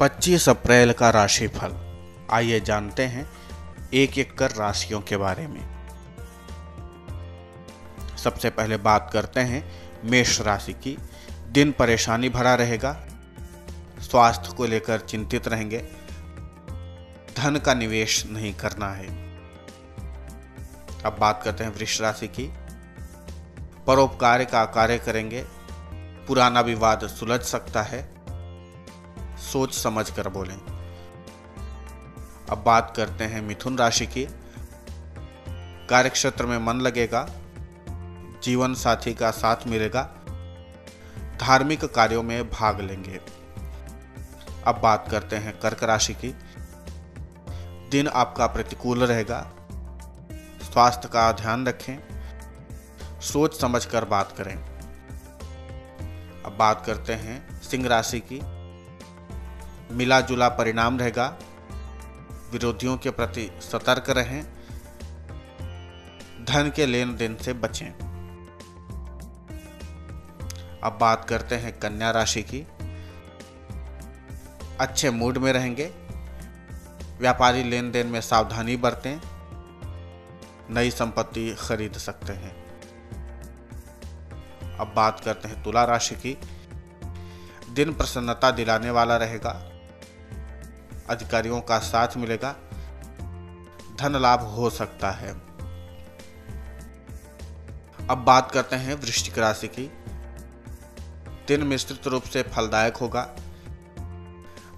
25 अप्रैल का राशिफल। आइए जानते हैं एक एक कर राशियों के बारे में। सबसे पहले बात करते हैं मेष राशि की। दिन परेशानी भरा रहेगा, स्वास्थ्य को लेकर चिंतित रहेंगे, धन का निवेश नहीं करना है। अब बात करते हैं वृक्ष राशि की। परोपकार का कार्य करेंगे, पुराना विवाद सुलझ सकता है सोच समझ कर बोलें। अब बात करते हैं मिथुन राशि की। कार्यक्षेत्र में मन लगेगा, जीवन साथी का साथ मिलेगा, धार्मिक कार्यों में भाग लेंगे। अब बात करते हैं कर्क राशि की। दिन आपका प्रतिकूल रहेगा, स्वास्थ्य का ध्यान रखें, सोच समझ कर बात करें। अब बात करते हैं सिंह राशि की। मिला जुला परिणाम रहेगा। विरोधियों के प्रति सतर्क रहें। धन के लेन देन से बचें। अब बात करते हैं कन्या राशि की। अच्छे मूड में रहेंगे। व्यापारी लेन देन में सावधानी बरतें। नई संपत्ति खरीद सकते हैं। अब बात करते हैं तुला राशि की। दिन प्रसन्नता दिलाने वाला रहेगा। अधिकारियों का साथ मिलेगा। धन लाभ हो सकता है। अब बात करते हैं वृश्चिक राशि की। दिन मिश्रित रूप से फलदायक होगा।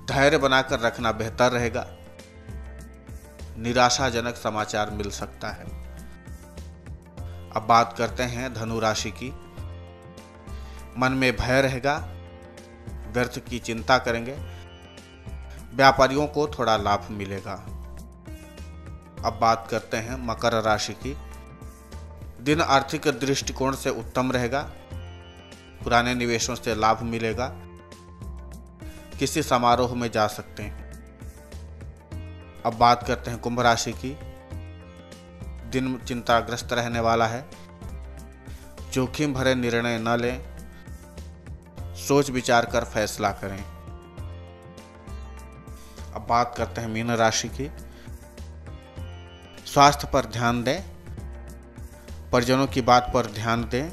धैर्य बनाकर रखना बेहतर रहेगा। निराशाजनक समाचार मिल सकता है। अब बात करते हैं धनु राशि की। मन में भय रहेगा। व्यर्थ की चिंता करेंगे। व्यापारियों को थोड़ा लाभ मिलेगा। अब बात करते हैं मकर राशि की। दिन आर्थिक दृष्टिकोण से उत्तम रहेगा। पुराने निवेशों से लाभ मिलेगा। किसी समारोह में जा सकते हैं। अब बात करते हैं कुंभ राशि की। दिन चिंताग्रस्त रहने वाला है। जोखिम भरे निर्णय न लें। सोच विचार कर फैसला करें। बात करते हैं मीन राशि की। स्वास्थ्य पर ध्यान दें, परिजनों की बात पर ध्यान दें,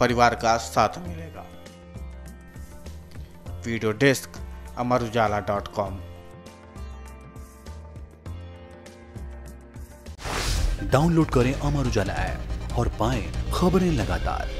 परिवार का साथ मिलेगा। Video desk Amar Ujala dot com. Download करें अमर उजाला ऐप और पाएँ खबरें लगातार।